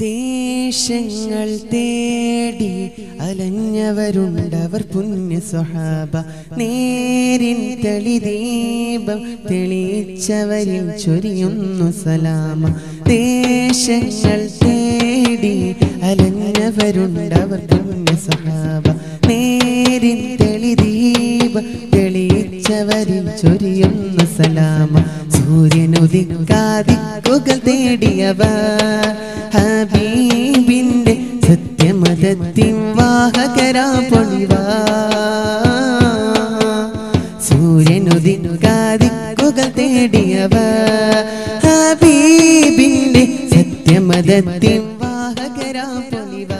ദേശങ്ങൾ തേടി അലഞ്ഞവരുണ്ടവർ പുണ്യ സ്വഹാബ. നേരിൻ തെളിദീപം തെളിയിച്ചവരിൽ ചൊരിയുന്നു സലാമ. ദേശങ്ങൾ തേടി അലഞ്ഞവരുണ്ടവർ പുണ്യ സ്വഹാബ. നേരിൻ തെളിദീപം തെളിയിച്ചവരിൽ ചൊരിയുന്നു സലാമ. സൂര്യനുദിക്കാതിക്കുകൾ തേടിയവ. ഹബീബിന്റെ സത്യമതത്തിൻ വാഹകരാ പൊളിവ. സൂര്യനുദിക്കാതിക്കുകൾ തേടിയവ. ഹബീബിന്റെ സത്യമതത്തിൻ വാഹകരാ പൊളിവ.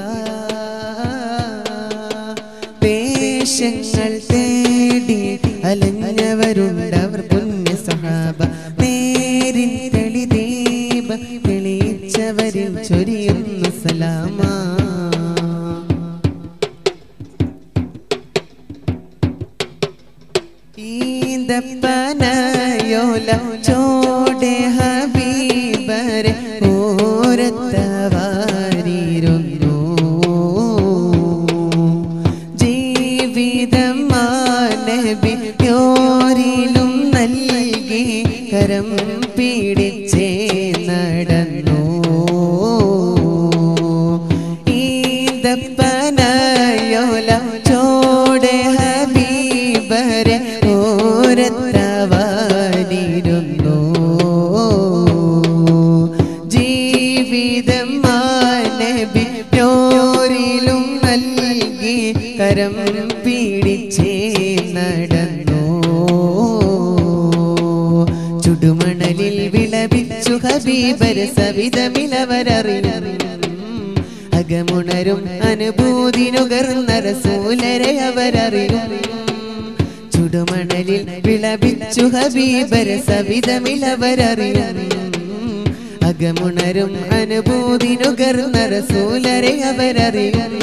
പേശങ്ങൾ തേടി അലഞ്ഞവരുണ്ടവർ ചൊരിയുന്നു സലാമ. ഈന്തപ്പനയോല ചോടെ ഹബീബരെ ഓരത്തവാരിരുന്നു. ജീവിതം മാനബി യോരിലും നൽകി കരം പിടിച്ചേ. ഈന്തപ്പനയോല ചോടെ ഹബീബരെ ഓരത്തവാരിരുന്നു ജീവിതം മാനബി യോരിലും നൽകി കരം പിടിച്ചേ നടന്നു. ചുടുമണലിൽ വിളപിച്ചു ഹബീബർ സവിതമിലവരറിയും അകമുണരും അനുഭൂതി നുകർന്ന റസൂലരെ അവരറിയും. ചുടുമണലിൽ വിളപിച്ചു ഹബീബര സവിതമിലവരറിയും അകമുണരും അനുഭൂതി നുകർന്ന റസൂലരെ അവരറിയും.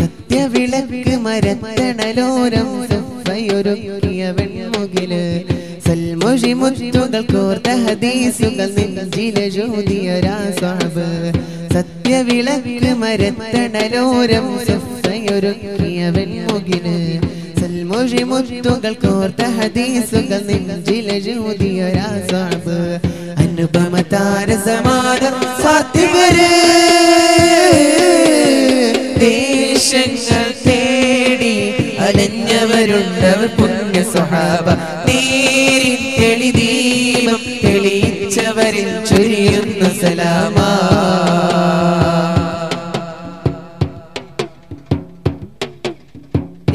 സത്യവിളക്ക് മരത്തണലോരം സഫയൊരുക്കിയ വെൺമുകിൽ സൽമൊഴി മുത്തുകൾ കോർത്ത ഹദീസുകൾ നെഞ്ചിലെ ജ്യോതിയൊരാസ്വാബ് സത്യവിളക്ക് മരത്തണലോരം സഫയൊരുക്കിയ വെൺമുകില് സൽമൊഴി മുത്തുകൾ കോർത്ത ഹദീസുകൾ നെഞ്ചിലെ ജ്യോതിയൊരാസ്വാബ് അനുപമ താരസമാനം സാത്വികര് ദേശങ്ങൾ തേടി അലഞ്ഞവരുണ്ടവർ പുണ്യ സ്വഹാബ തെളി തെളിദീപം തെളിയിച്ചവരിൽ ചൊരിയുന്ന സലാമാ.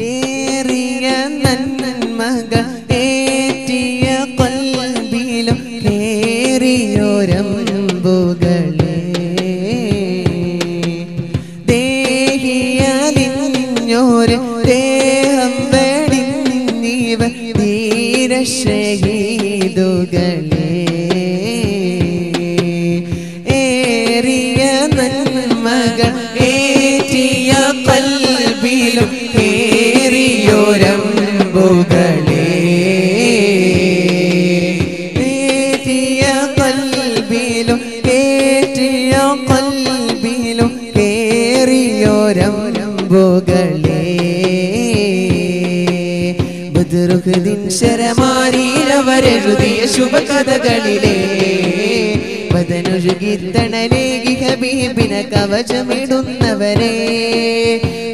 ഏറിയ നന്മകൾ ഏറ്റിയ കൊൽബിലും ഏറിയോരമ്പുകളെ श्रे दोग ബദറുഹദിൻ ശരമാരിയിലവരെഴുതിയ ശുഭകഥകളിലെ. പതനൊഴുകിത്തണലേകി ഹബീബിന കവചമിടുന്നവരെ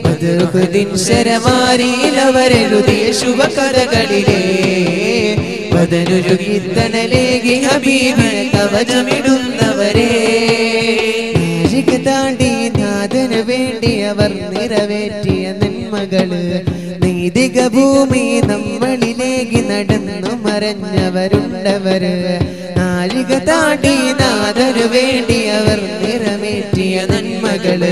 ബദറുഹദിൻ ശരമാരിയിലവരെഴുതിയ ശുഭകഥകളിലെ. പതനൊഴുകിത്തണലേകി ഹബീബിന കവചമിടുന്നവരെ. താണ്ടി നാഥന് വേണ്ടി അവർ നിറവേറ്റിയ നന്മകൾ. നൈതിക ഭൂമി നമ്മളിലേക്ക് നടന്നു മറഞ്ഞവരുണ്ടവര് നാഴിക താണ്ടി നാഥനു വേണ്ടി അവർ നിറവേറ്റിയ നന്മകൾ.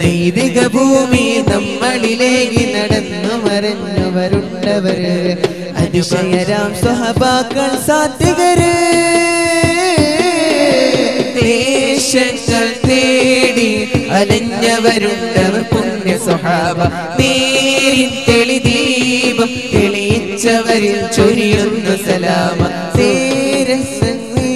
നൈതിക ഭൂമി നമ്മളിലേക്ക് നടന്നു മറഞ്ഞവരുണ്ടവര് അതിശയരാം സ്വഹബാക്കൾ സാത്വികര്. ദേശങ്ങൾ തേടി അലഞ്ഞവരുണ്ടവർ സ്വഹാബ നേരിൻ തെളിദീപം തെളിയിച്ചവരിൽ ചൊരിയുന്ന സലാമ. തേരസംഗീ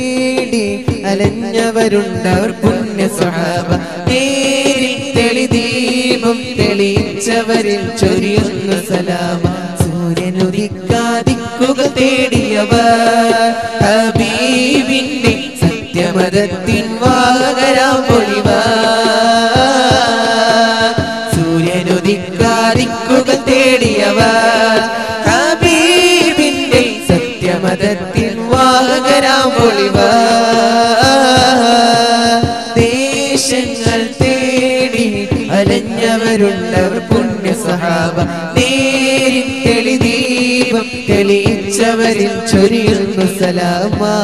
അലഞ്ഞവരുണ്ടവർ പുണ്യ സ്വഹാബ. നേരിൽ തെളിദീപം തെളിയിച്ചവരിൽ ചൊരിയുന്ന സലാമ. സൂര്യനുദിക്കാതിക്കുക തേടിയവർ ഹബീബിന്റെ സത്യമതത്തിൻ വാഹകരാം പൊഴിവർ അലഞ്ഞവരുണ്ടവർ പുണ്യ സഹാബ തെളി തെളിദീപം തെളിയിച്ചവരിൽ ചൊരിയുന്നു സലാമാ.